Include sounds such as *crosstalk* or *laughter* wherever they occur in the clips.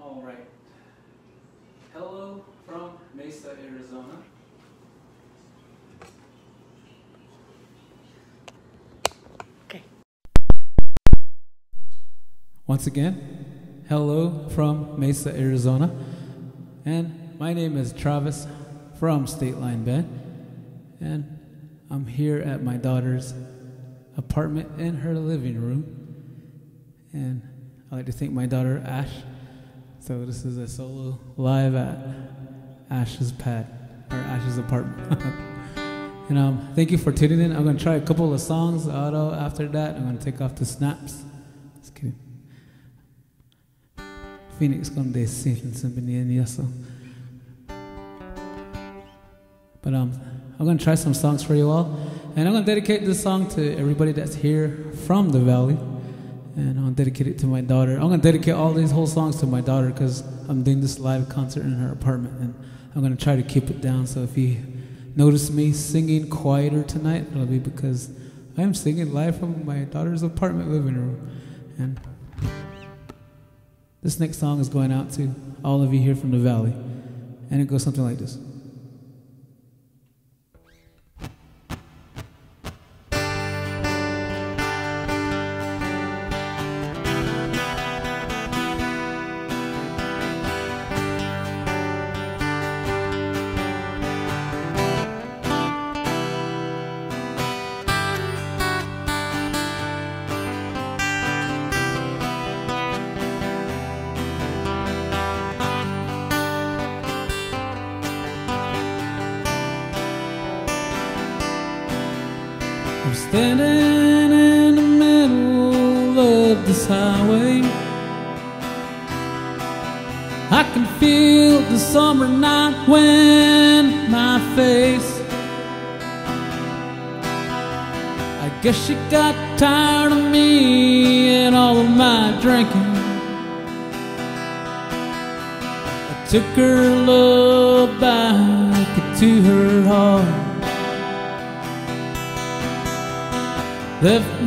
All right. Hello from Mesa, Arizona. Okay. Once again, hello from Mesa, Arizona. And my name is Travis from State Line Band. And I'm here at my daughter's apartment in her living room. And I'd like to thank my daughter, Ash. So this is a solo live at Ash's pad, or Ash's apartment. *laughs* and um, thank you for tuning in. I'm going to try a couple of songs auto after that. I'm going to take off the snaps. Just kidding. Phoenix con decir en eso. But um, I'm going to try some songs for you all. And I'm to dedicate this song to everybody that's here from the valley. And I'm going dedicate it to my daughter. I'm going to dedicate all these whole songs to my daughter because I'm doing this live concert in her apartment. And I'm going to try to keep it down. So if you notice me singing quieter tonight, it'll be because I am singing live from my daughter's apartment living room. And this next song is going out to all of you here from the valley. And it goes something like this. I'm standing in the middle of this highway. I can feel the summer night wind in my face. I guess she got tired of me and all of my drinking. I took her love back to her heart.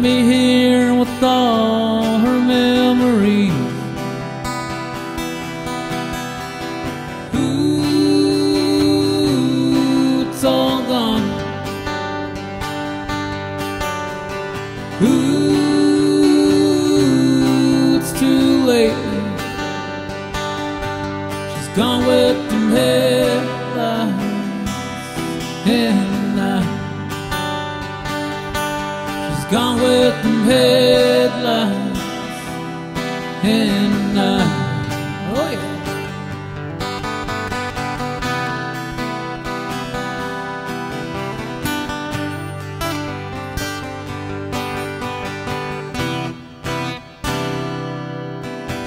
Me here with all her memories. Ooh, it's all gone. Ooh, it's too late. She's gone with headlights the night. Oh yeah.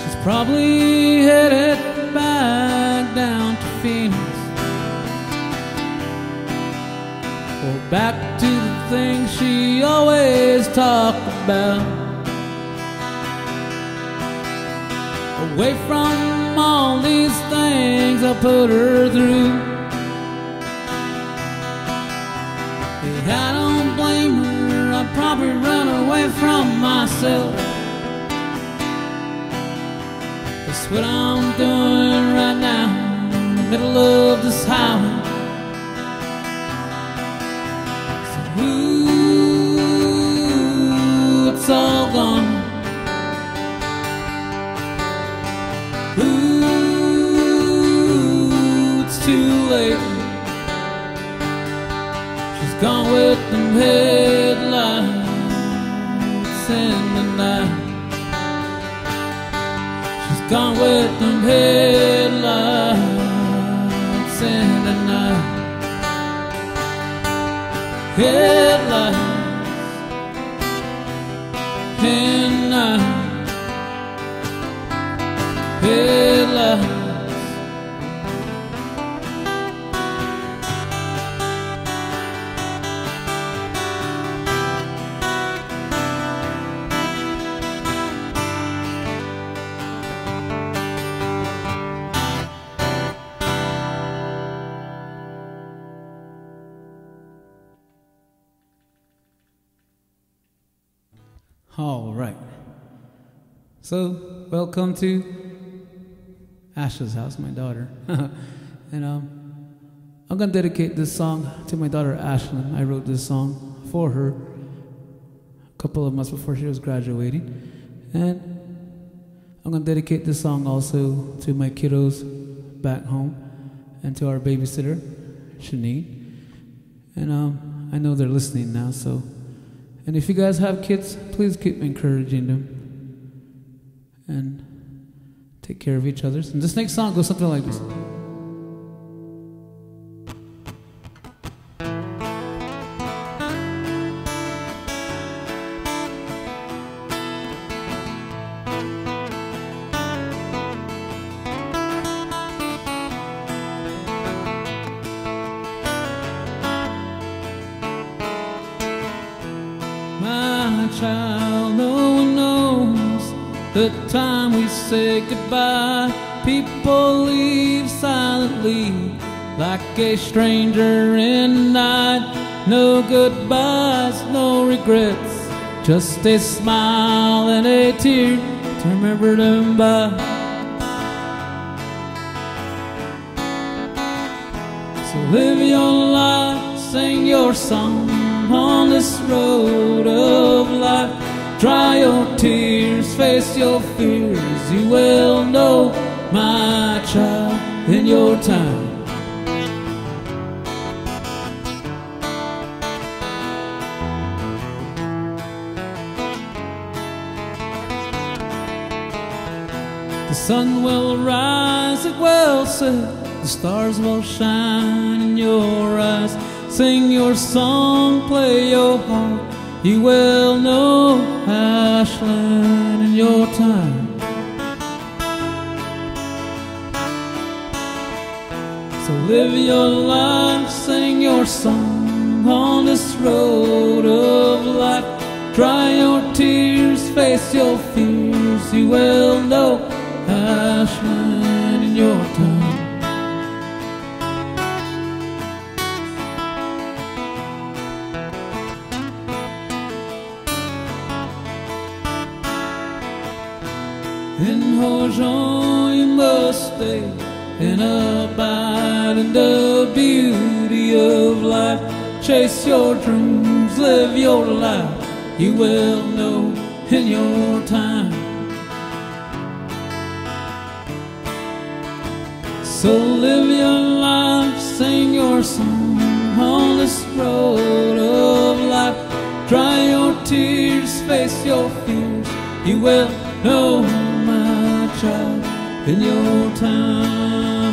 She's probably headed back down to Phoenix. Or back to the things she always talked about. Away from all these things I put her through. Yeah, I don't blame her, I'd probably run away from myself. That's what I'm doing right now, in the middle of this highway. It's all gone. Ooh, it's too late. She's gone with them headlights in the night. She's gone with them headlights in the night. Headlights All right. So, welcome to Ash's house, my daughter. *laughs* and um, I'm going to dedicate this song to my daughter Ashlyn. I wrote this song for her a couple of months before she was graduating. And I'm going to dedicate this song also to my kiddos back home and to our babysitter, Shanine. And um, I know they're listening now, so. And if you guys have kids, please keep encouraging them. And take care of each other. And this next song goes something like this. My like a stranger in night. No goodbyes, no regrets, just a smile and a tear to remember them by. So live your life, sing your song on this road of life. Dry your tears, face your fears. You will know, my child, in your time. Sun will rise, it will set, the stars will shine in your eyes. Sing your song, play your harp. You will know Ashlyn in your time. So live your life, sing your song on this road of life. Dry your tears, face your fears. You will know Ashlyn in your time. In Hojon you must stay and abide in the beauty of life. Chase your dreams, live your life. You will know in your time. So live your life, sing your song on this road of life. Dry your tears, face your fears. You will know, my child, in your time.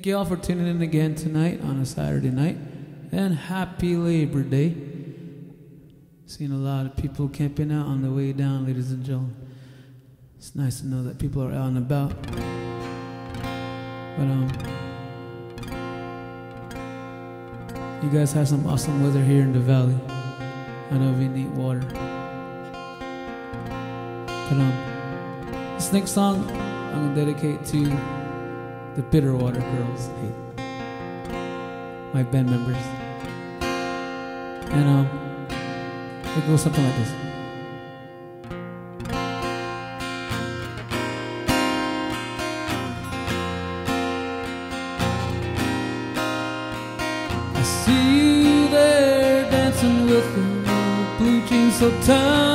Thank you all for tuning in again tonight on a Saturday night. And happy Labor Day. Seen a lot of people camping out on the way down, ladies and gentlemen. It's nice to know that people are out and about. But um you guys have some awesome weather here in the valley. I know we need water. But um this next song I'm gonna dedicate to the Bitterwater Girls, my band members. And um, it goes something like this. I see you there dancing with the blue jeans so tight,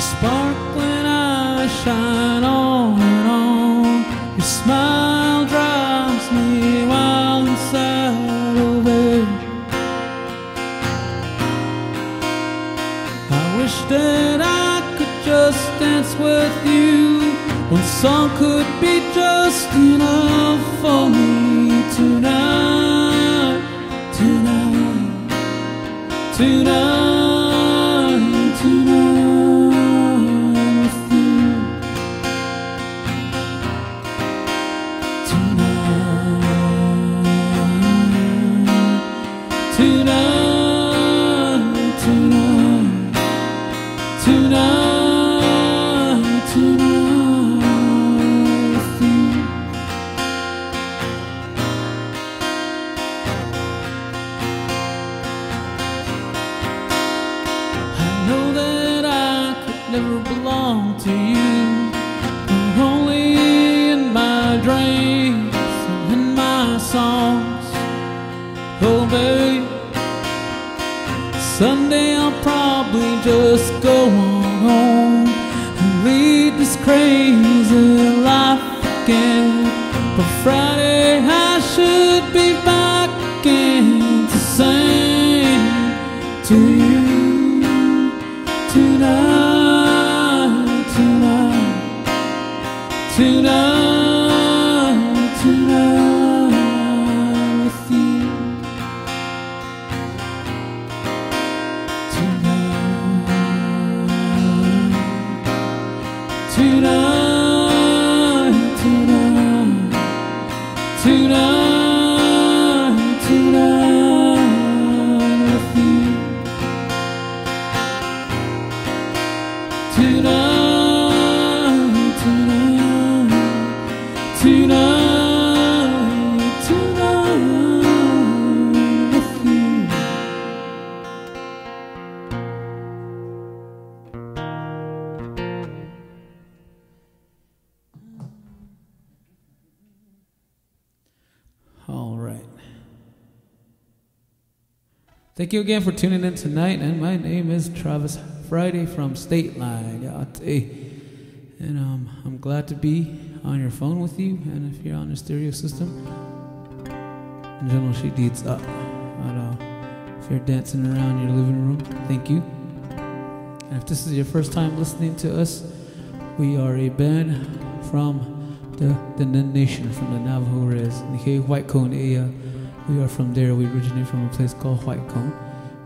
Your sparkling eyes shine on and on. Your smile drives me wild inside of it. I wish that I could just dance with you. One song could be Never belong to you, but only in my dreams and in my songs. Oh, babe, Sunday I'll probably just go on home and lead this crazy life again. But Friday Tonight, Thank you again for tuning in tonight. And my name is Travis Friday from State Line. And um, I'm glad to be on your phone with you. And if you're on your stereo system, in general, she deeds up. But uh, if you're dancing around your living room, thank you. And if this is your first time listening to us, we are a band from the, the Nation, from the Navajo the White Cone area. We are from there. We originate from a place called White Cone.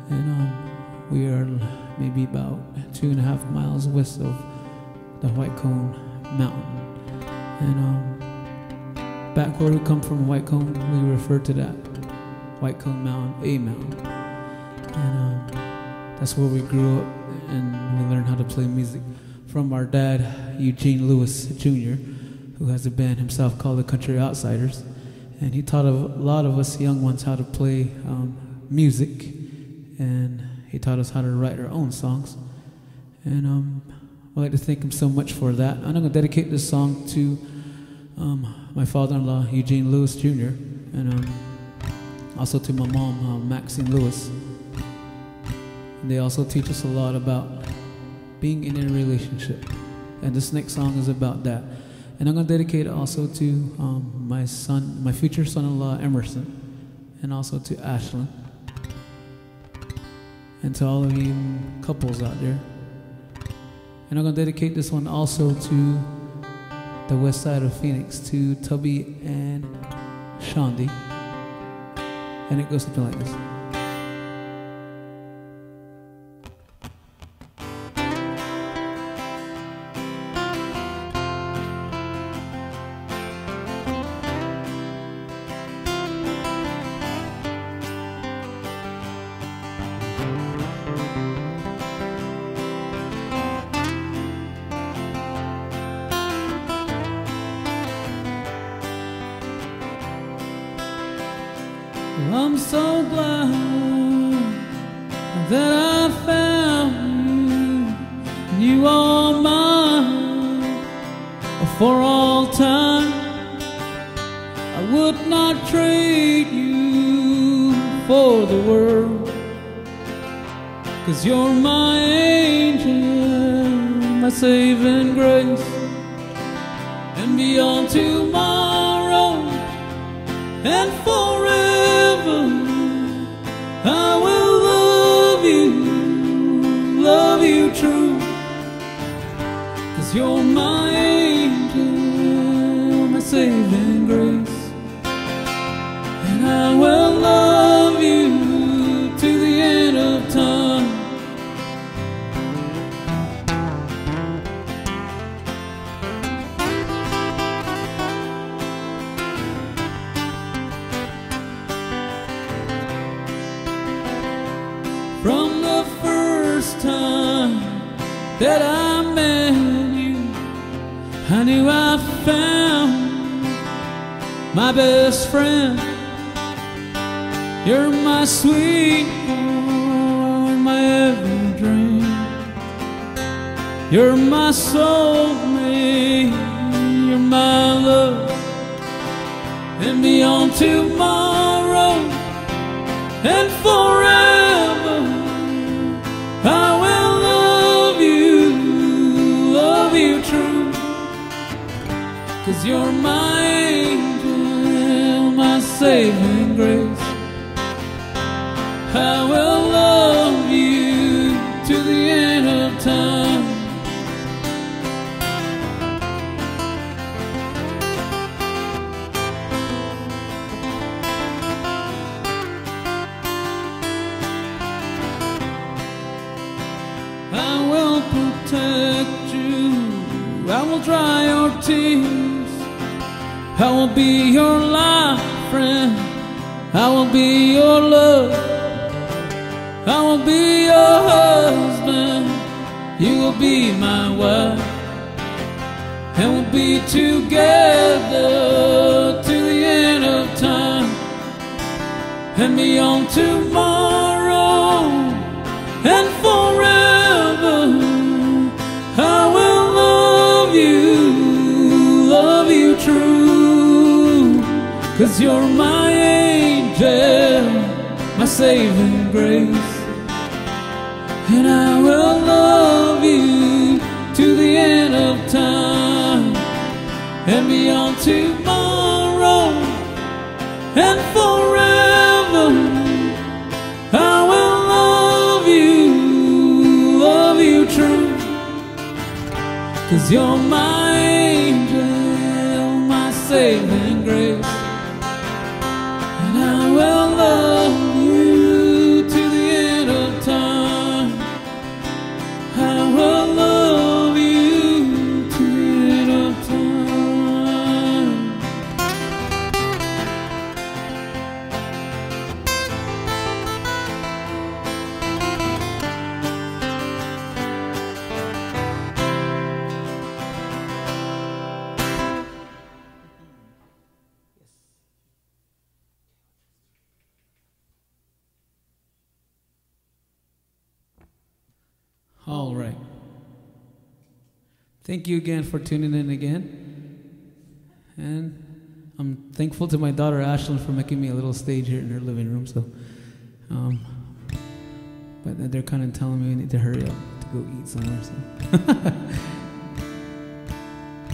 And um, we are maybe about two and a half miles west of the White Cone Mountain. And um, back where we come from, White Cone, we refer to that White Cone Mountain, a mountain. And um, that's where we grew up and we learned how to play music from our dad, Eugene Lewis Jr., who has a band himself called the Country Outsiders. And he taught a lot of us young ones how to play um, music, and he taught us how to write our own songs. And um, I'd like to thank him so much for that. And I'm going to dedicate this song to um, my father-in-law, Eugene Lewis Jr., and um, also to my mom, uh, Maxine Lewis. And they also teach us a lot about being in a relationship. And this next song is about that. And I'm going to dedicate also to um, my son, my future son-in-law, Emerson, and also to Ashlyn. And to all of you couples out there. And I'm going to dedicate this one also to the west side of Phoenix, to Tubby and Shondi. And it goes something like this. I'm so glad that I found you. You are mine for all time. I would not trade you for the world. Cause you're my angel my saving grace. And beyond that I met you, I knew I found my best friend. You're my sweetheart, my every dream. You're my soulmate, you're my love. And beyond tomorrow and forever, You're my angel, my saving grace. I will love you to the end of time. I will be your life friend. I will be your love. I will be your husband. You will be my wife. And we'll be together to the end of time. And beyond tomorrow Cause you're my angel, my saving grace. And I will love you to the end of time and beyond tomorrow and forever. I will love you, love you true. Cause you're my All right. Thank you again for tuning in again. And I'm thankful to my daughter Ashlyn for making me a little stage here in her living room. So, um, but they're kind of telling me I need to hurry up to go eat somewhere. So, *laughs*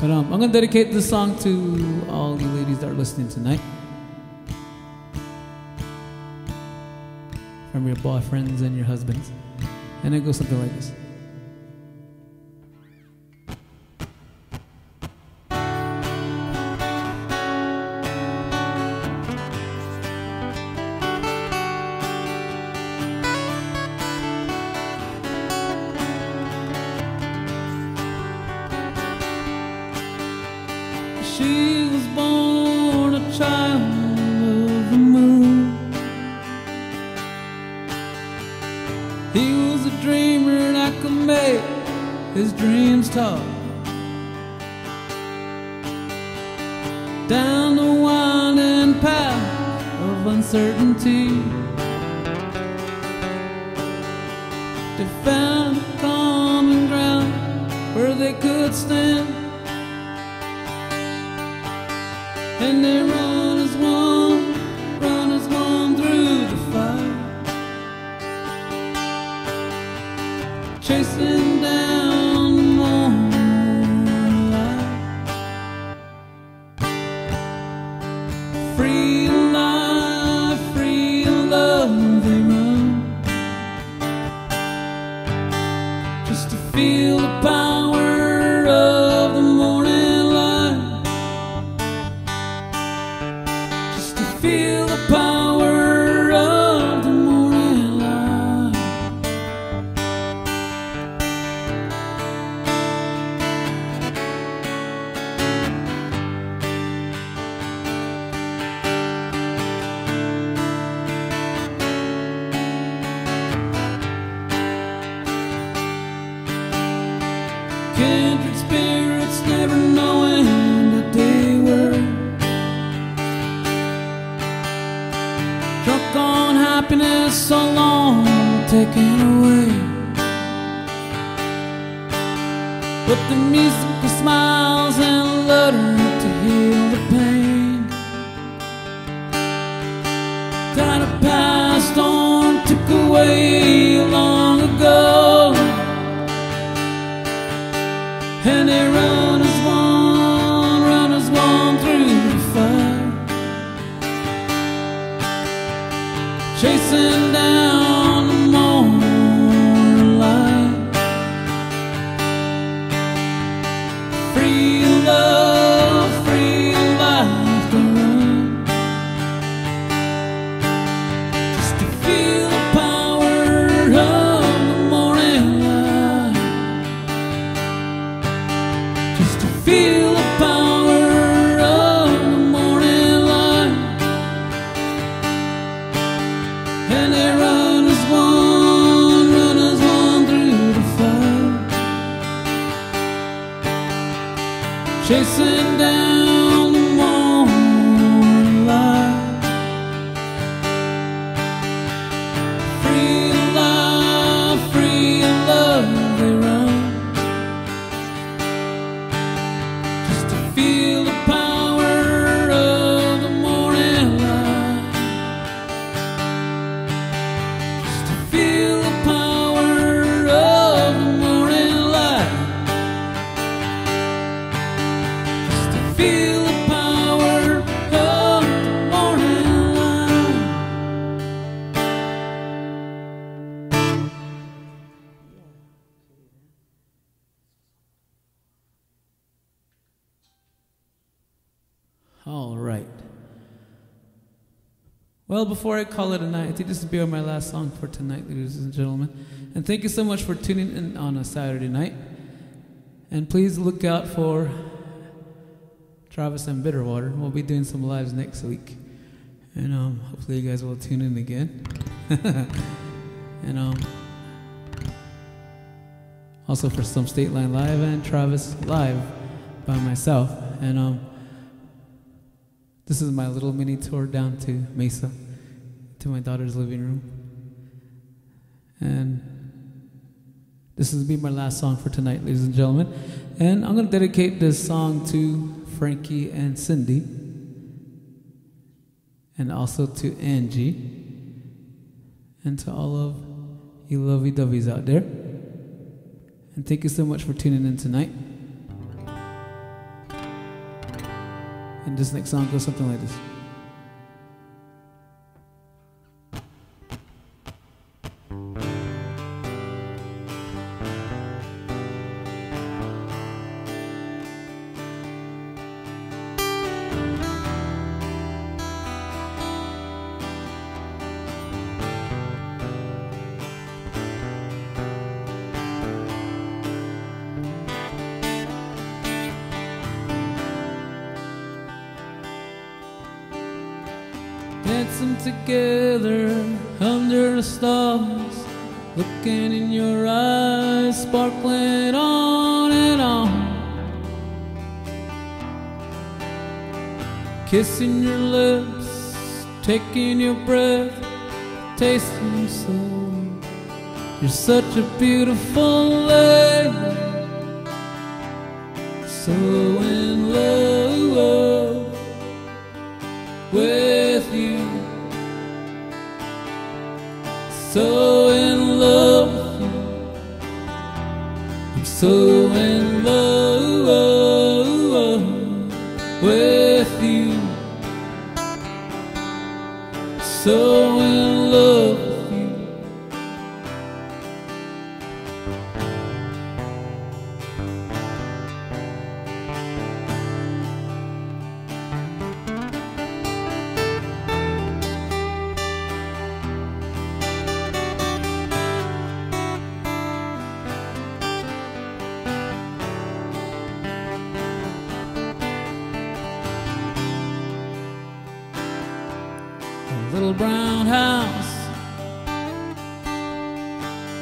but um, I'm gonna dedicate this song to all the ladies that are listening tonight. From your boyfriends and your husbands. And it goes something like this. She was born a child Down the winding path of uncertainty, away long ago. And they run Chasing down Well, before I call it a night, I think this will be my last song for tonight, ladies and gentlemen. And thank you so much for tuning in on a Saturday night. And please look out for Travis and Bitterwater. We'll be doing some lives next week. And um, hopefully you guys will tune in again. *laughs* and um, also for some State Line Live and Travis Live by myself. And um, this is my little mini tour down to Mesa, to my daughter's living room. And this will be my last song for tonight, ladies and gentlemen. And I'm going to dedicate this song to Frankie and Cindy, and also to Angie, and to all of you lovey doveys out there. And thank you so much for tuning in tonight. And this next song goes something like this. Kissing your lips, taking your breath, tasting your soul. You're such a beautiful lady, so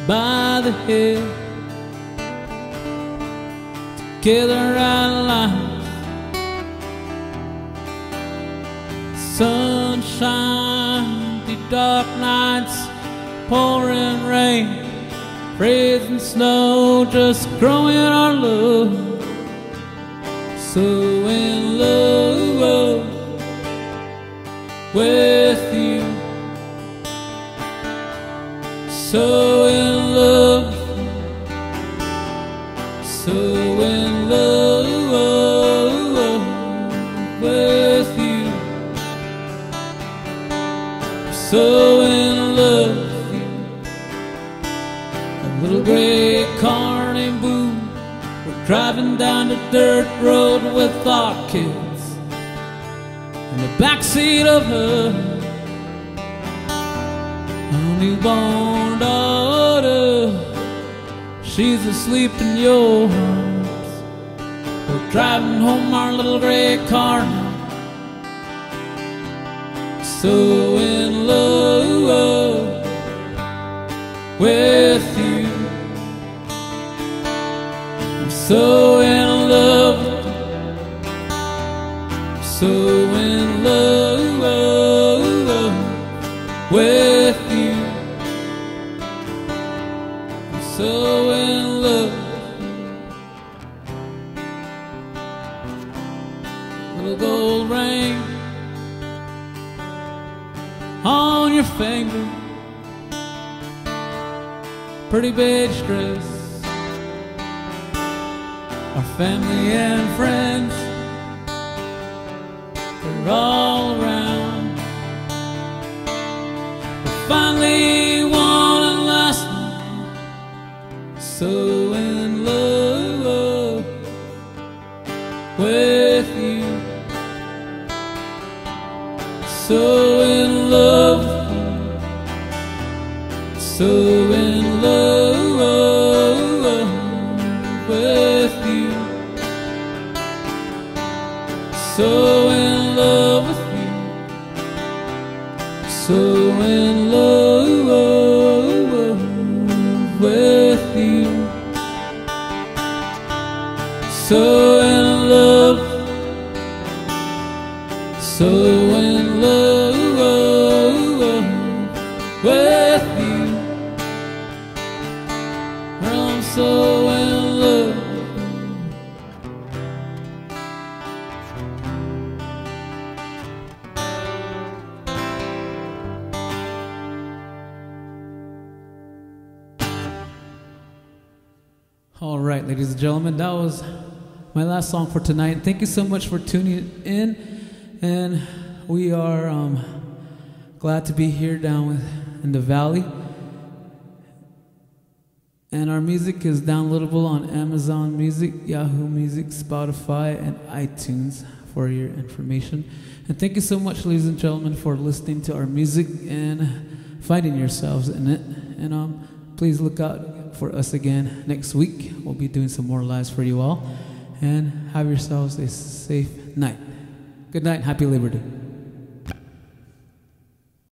by the hill. Together our lives, sunshine, the dark nights, pouring rain, freezing snow, just growing our love. So in love with you, so driving down the dirt road with our kids in the backseat of her our newborn daughter. She's asleep in your arms. We're driving home our little gray car. So in love with so in love. So in love with you. I'm so in love. Little gold ring on your finger. Pretty beige dress. Family and friends, so in love. All right, ladies and gentlemen, that was my last song for tonight. Thank you so much for tuning in, and we are um, glad to be here down with, in the valley. And our music is downloadable on Amazon Music, Yahoo Music, Spotify, and iTunes for your information. And thank you so much, ladies and gentlemen, for listening to our music and finding yourselves in it. And um, please look out for us again next week. We'll be doing some more lives for you all. And have yourselves a safe night. Good night. Happy Labor Day.